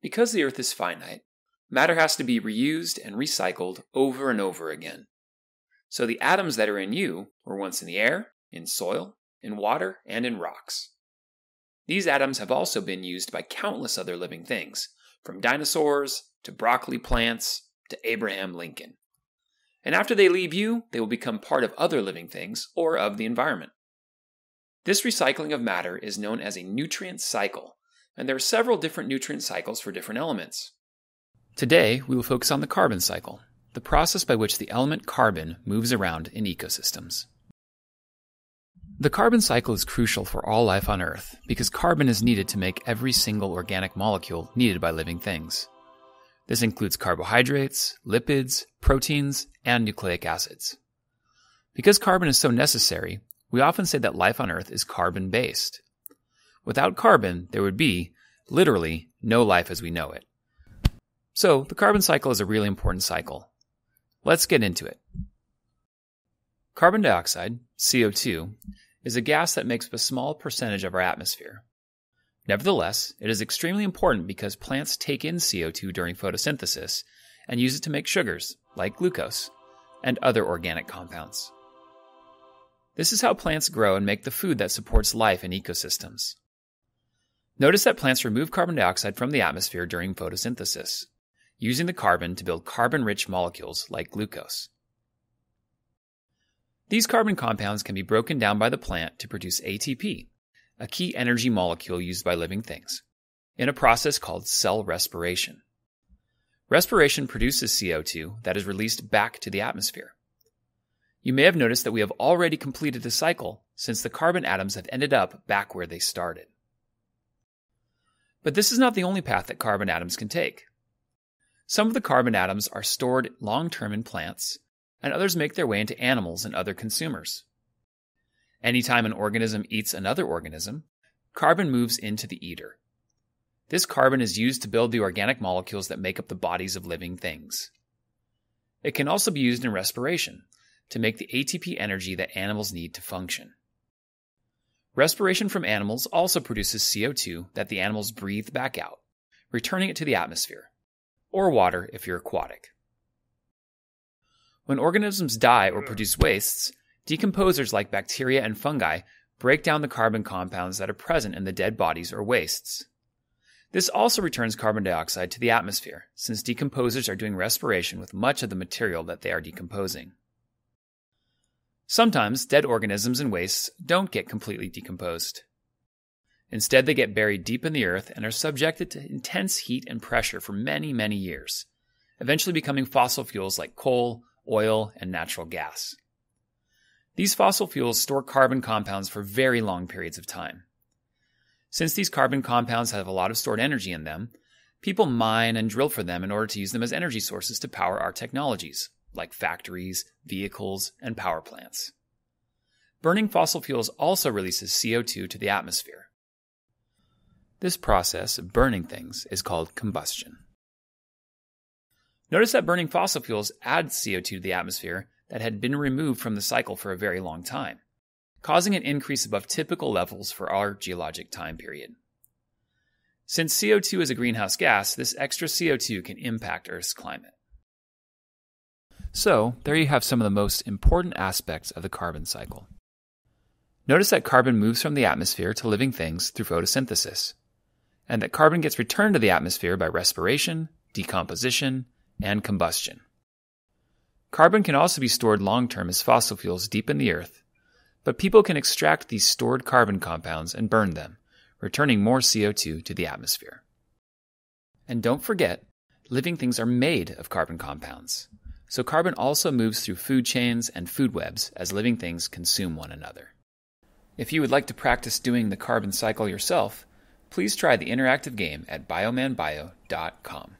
Because the Earth is finite, matter has to be reused and recycled over and over again. So the atoms that are in you were once in the air, in soil, in water, and in rocks. These atoms have also been used by countless other living things, from dinosaurs to broccoli plants to Abraham Lincoln. And after they leave you, they will become part of other living things or of the environment. This recycling of matter is known as a nutrient cycle, and there are several different nutrient cycles for different elements. Today, we will focus on the carbon cycle, the process by which the element carbon moves around in ecosystems. The carbon cycle is crucial for all life on Earth because carbon is needed to make every single organic molecule needed by living things. This includes carbohydrates, lipids, proteins, and nucleic acids. Because carbon is so necessary, we often say that life on Earth is carbon based. Without carbon, there would be, literally, no life as we know it. So, the carbon cycle is a really important cycle. Let's get into it. Carbon dioxide, CO2, is a gas that makes up a small percentage of our atmosphere. Nevertheless, it is extremely important because plants take in CO2 during photosynthesis and use it to make sugars, like glucose, and other organic compounds. This is how plants grow and make the food that supports life in ecosystems. Notice that plants remove carbon dioxide from the atmosphere during photosynthesis, using the carbon to build carbon rich molecules like glucose. These carbon compounds can be broken down by the plant to produce ATP, a key energy molecule used by living things, in a process called cell respiration. Respiration produces CO2 that is released back to the atmosphere. You may have noticed that we have already completed the cycle since the carbon atoms have ended up back where they started. But this is not the only path that carbon atoms can take. Some of the carbon atoms are stored long term in plants, and others make their way into animals and other consumers. Anytime an organism eats another organism, carbon moves into the eater. This carbon is used to build the organic molecules that make up the bodies of living things. It can also be used in respiration to make the ATP energy that animals need to function. Respiration from animals also produces CO2 that the animals breathe back out, returning it to the atmosphere, or water if you're aquatic. When organisms die or produce wastes, decomposers like bacteria and fungi break down the carbon compounds that are present in the dead bodies or wastes. This also returns carbon dioxide to the atmosphere, since decomposers are doing respiration with much of the material that they are decomposing. Sometimes dead organisms and wastes don't get completely decomposed. Instead, they get buried deep in the earth and are subjected to intense heat and pressure for many, many years, eventually becoming fossil fuels like coal, oil, and natural gas. These fossil fuels store carbon compounds for very long periods of time. Since these carbon compounds have a lot of stored energy in them, people mine and drill for them in order to use them as energy sources to power our technologies, like factories, vehicles, and power plants. Burning fossil fuels also releases CO2 to the atmosphere. This process of burning things is called combustion. Notice that burning fossil fuels adds CO2 to the atmosphere that had been removed from the cycle for a very long time, causing an increase above typical levels for our geologic time period. Since CO2 is a greenhouse gas, this extra CO2 can impact Earth's climate. So, there you have some of the most important aspects of the carbon cycle. Notice that carbon moves from the atmosphere to living things through photosynthesis, and that carbon gets returned to the atmosphere by respiration, decomposition, and combustion. Carbon can also be stored long term as fossil fuels deep in the earth, but people can extract these stored carbon compounds and burn them, returning more CO2 to the atmosphere. And don't forget, living things are made of carbon compounds. So carbon also moves through food chains and food webs as living things consume one another. If you would like to practice doing the carbon cycle yourself, please try the interactive game at biomanbio.com.